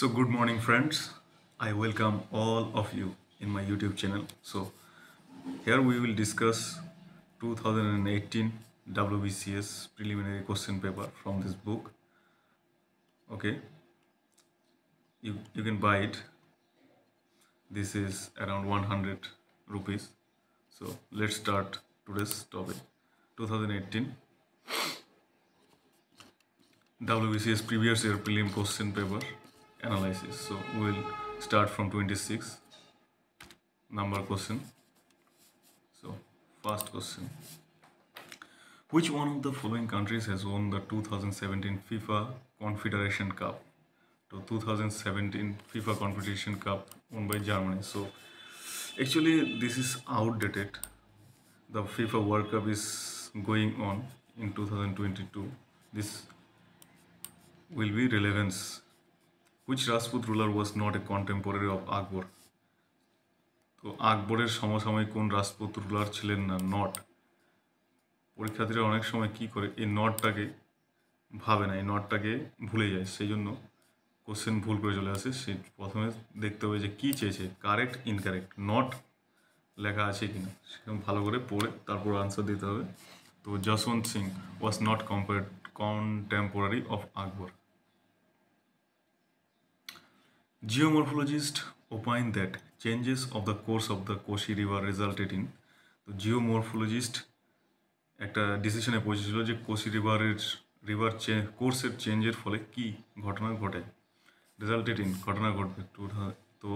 So good morning friends. I welcome all of you in my YouTube channel. So here we will discuss 2018 WBCS preliminary question paper from this book. Okay. You, you can buy it. This is around 100 rupees. So let's start today's topic. 2018 WBCS previous year prelim question paper analysis. So we'll start from 26 number question. So first question. Which one of the following countries has won the 2017 FIFA Confederation Cup? So 2017 FIFA Confederation Cup won by Germany. So actually this is outdated. The FIFA World Cup is going on in 2022. This will be relevance. Which Rajput ruler was not a contemporary of Akbar? তো আকবরের সমসাময়িক কোন Rajput ruler ছিলেন না? Not পরীক্ষার্থীরা অনেক সময় কি করে? এই নটটাকে ভাবে না, এই নটটাকে ভুলে যায়। সেই জন্য কোশ্চেন ভুল করে চলে আসে। সে প্রথমে দেখতে হবে যে কী চেয়েছে? কারেক্ট ইনকারেক্ট নট লেখা আছে কিনা? সেরকম ভালো করে পড়ে তারপর আনসার দিতে হবে। তো Jaswant Singh was not compare contemporary of Akbar Geomorphologists opine that changes of the course of the Koshi River resulted in তো জিওমরফোলজিস্ট একটা ডিসিশনে পৌঁছেছিল যে কোশি রিভারের রিভার কোর্সের চেঞ্জের ফলে কি ঘটনা ঘটে রেজাল্টেড ইন ঘটনা ঘটবে টু তো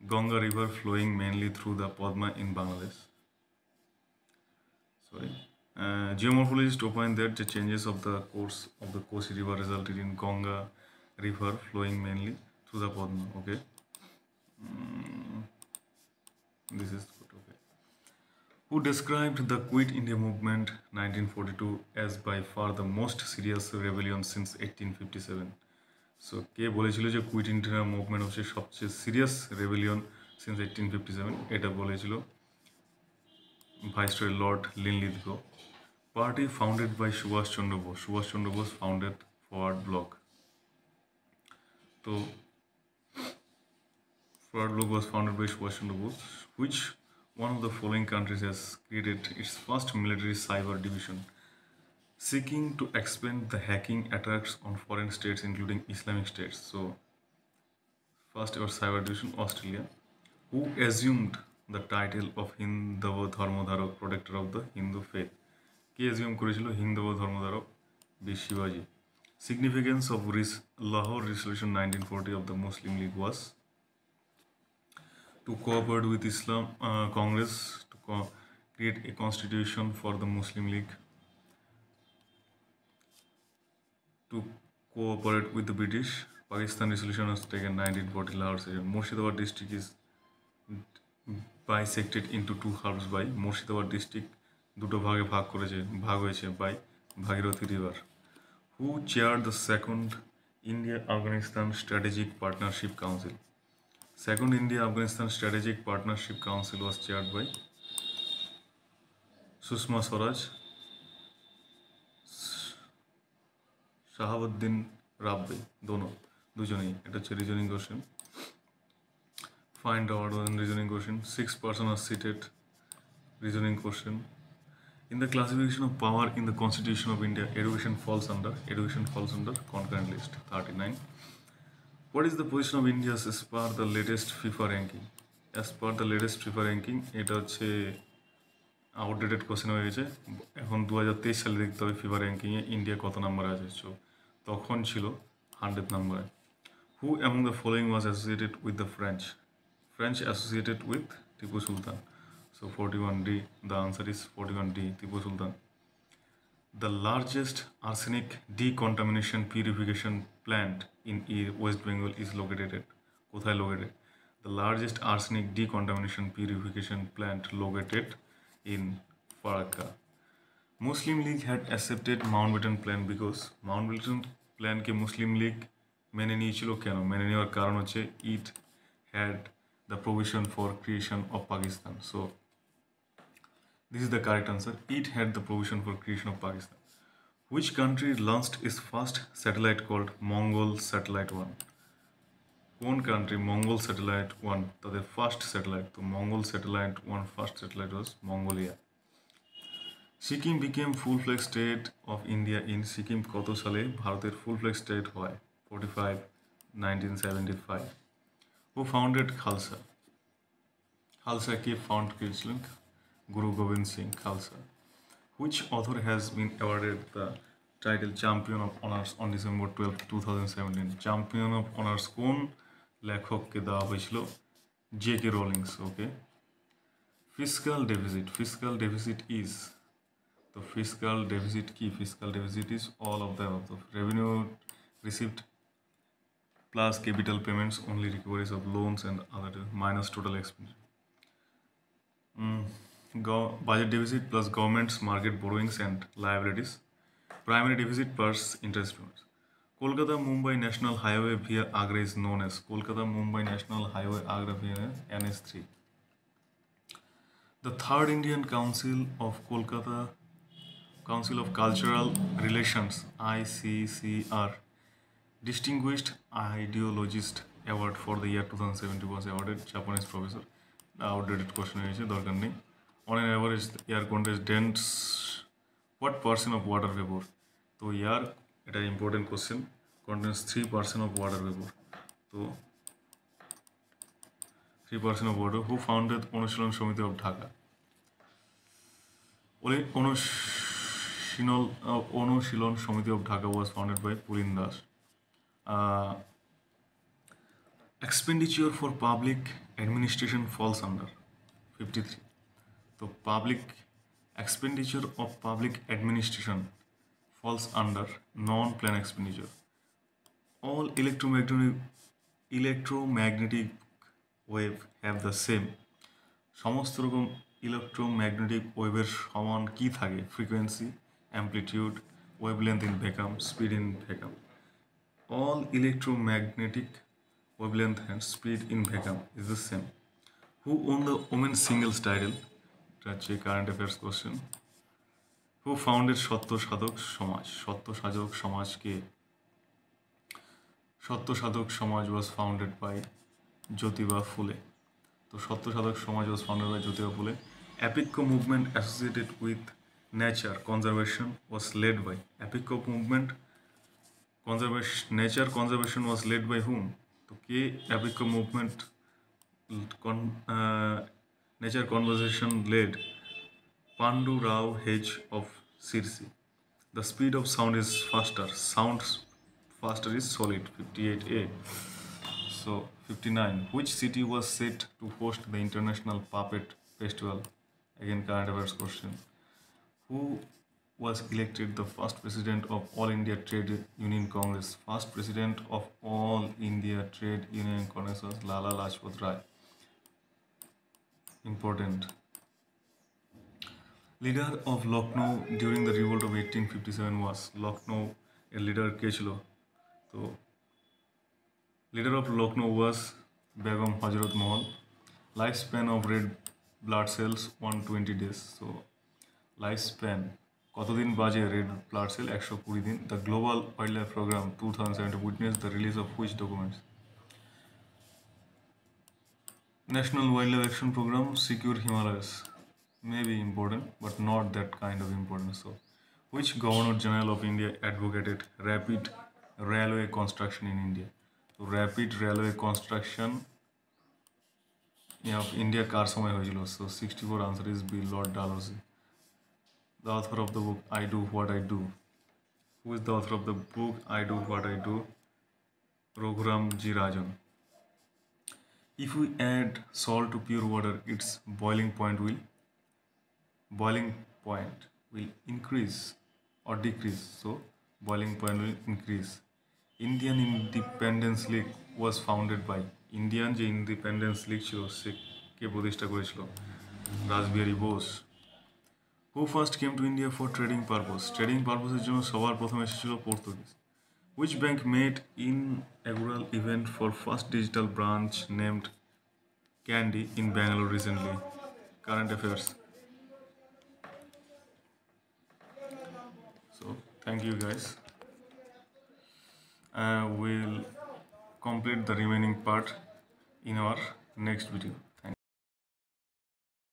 Ganga river flowing mainly through the Padma in Bangladesh sorry. Uh, geomorphologists opine that the changes of the course of the Kosi River resulted in Ganga River flowing through the Padma. Okay. Mm, this is good. Okay. Who described the Quit India movement 1942 as by far the most serious rebellion since 1857? So কে বলেছিল যে quit India movement হচ্ছে সবচেয়ে serious rebellion since eighteen fifty seven এটা বলেছিল Viceroy Lord Linlithgow. Party founded by Subhash Chandra Bose. Subhash Chandra Bose founded Forward Bloc. So, Forward Bloc was founded by Subhash Chandra Bose. Which one of the following countries has created its first military cyber division, seeking to explain the hacking attacks on foreign states, including Islamic states? So, first ever cyber division, Australia. Who assumed the title of Haindava Dharmoddharak protector of the Hindu faith কে assume করেছিল হিন্দব ধর্মধারক B শিবাজি significance of Rhys Lahore resolution nineteen forty of the Muslim League was To cooperate with Islam Congress to create a constitution for the Muslim League to cooperate with the British. Pakistan resolution was taken 1940 Lahore session. Murshidabad district is bisected into two halves by Murshidabad district দুটো ভাগে ভাগ করেছে ভাগ হয়েছে by Bhagirathi river who chair the second India Afghanistan strategic partnership council India Afghanistan strategic partnership council was chaired by Sushma Swaraj Shahabuddin Rabbi দোনো দুজনেই এটা হচ্ছে reasoning question find out one reasoning question six person are seated reasoning question in the classification of power in the constitution of india education falls under education falls under concurrent list 39 what is the position of india as per the latest fifa ranking as per the latest fifa ranking এটা হচ্ছে outdated question হয়ে গেছে এখন দু হাজার তেইশ সালে দেখতে হবে ফিফা র্যাঙ্কিংয়ে ইন্ডিয়া কত নাম্বারে আছে সো তখন ছিল হান্ড্রেড নাম্বারে who among the following was associated with the French French associated with Tipu Sultan. So 41D, the answer is 41D, Tipu Sultan. The largest arsenic decontamination purification plant in West Bengal is located at Kothai located. The largest arsenic decontamination purification plant located in Farakka. Muslim League had accepted Mountbatten plan because Mountbatten plan কে মুসলিম লীগ মেনে নিয়েছিল কেন মেনে নেওয়ার কারণ হচ্ছে it had the provision for creation of Pakistan. So this is the correct answer. It had the provision for creation of Pakistan. Which country launched its first satellite called Mongol Satellite 1? কোন country মঙ্গল satellite one তাদের first satellite তো Mongol satellite one first satellite was Mongolia Sikkim became full flag state of India in Sikkim কত সালে ভারতের ফুল flag state হয় forty five nineteen seventy five who founded Khalsa Khalsa K found করেছিলেন Guru Gobind Singh Khalsa which author has been awarded the title champion of honours on December twelve two thousand seventeen champion of honours কোন লেখককে দেওয়া হয়েছিল J K Rowlings okay fiscal deficit fiscal deficit is তো fiscal deficit কি fiscal deficit is all of the of revenue received plus capital payments only recoveries of loans and other minus total expenditure. Mm, go- budget deficit plus government's market borrowings and liabilities. Primary deficit plus interest payments. Kolkata Mumbai National Highway via Agra is known as Kolkata Mumbai National Highway Agra via NS3. The third Indian Council of Kolkata Council of Cultural Relations ICCR Distinguished Ideologist Award for the year 2017 was awarded Japanese professor. Outdated question হয়েছে দরকার নেই on an average air contestants what percent of water vapour তো air এটা important question contents three percent of water vapour তো three percent of water who founded Anushilan Samiti of Dhaka Anushilan Anushilan Samiti of Dhaka was founded by Pulin Das uh, expenditure for public administration falls under 53 so public expenditure of public administration falls under non-plan expenditure all electromagnetic electromagnetic wave have the same সমস্ত রকম electromagnetic ওয়েভের সমান কি থাকে frequency amplitude wavelength in vacuum speed in vacuum all electromagnetic wavelength and speed in vacuum is the same. Who won the women's singles title? এটা হচ্ছে current affairs question who founded Satya Sadhak Samaj সত্য সাধক সমাজকে সত্য সাধক সমাজ ওয়াজ founded by Jyotiba ফুলে তো সত্য সাধক সমাজ ওয়াজ founded by Jyotiba Phule Appiko movement associated with nature conservation was led by epico movement conservation nature conservation was led by hmm তো কে Appiko movement nature conservation led Pandu Rao H of Sirsi. The speed of sound is faster. Sound faster is solid 58a so 59 which city was set to host the international puppet festival? Again current affairs question. Who was elected the first president of All India Trade Union Congress. First president of All India Trade Union Congress was Lala Lajpat Rai Important. Leader of Lucknow during the revolt of 1857 was Lucknow. A leader কে ছিল তো leader of Lucknow was Begum Hazrat Mahal. Lifespan of red blood cells 120 days. So lifespan কতদিন বাজে red blood sell একশো কুড়ি দিন the global wild life programme two thousand seventy witness the release of which documents National wild life action programme secure Himalayas may be important but not that kind of importance so which governor general of India advocated rapid railway construction in India তো rapid railway construction of India কার সময় হয়েছিল so sixty four answer is B lord Dalhousie the author of the book I Do What I Do. Who is the author of the book I Do What I Do? Raghuram G. Rajan. If we add salt to pure water, its boiling point will boiling point will increase or decrease. So boiling point will increase. Indian Independence League was founded by Indian যে independence league ছিল সে কে প্রতিষ্ঠা করেছিল Rashbehari Bose who first came to India for trading purpose trading পারপোজের জন্য সবার প্রথমে এসেছিল পর্তুগিজ which bank made inaugural event for first digital branch named Candy in Bangalore recently? Current affairs. So thank you guys. Uh, we'll complete the remaining part in our next video.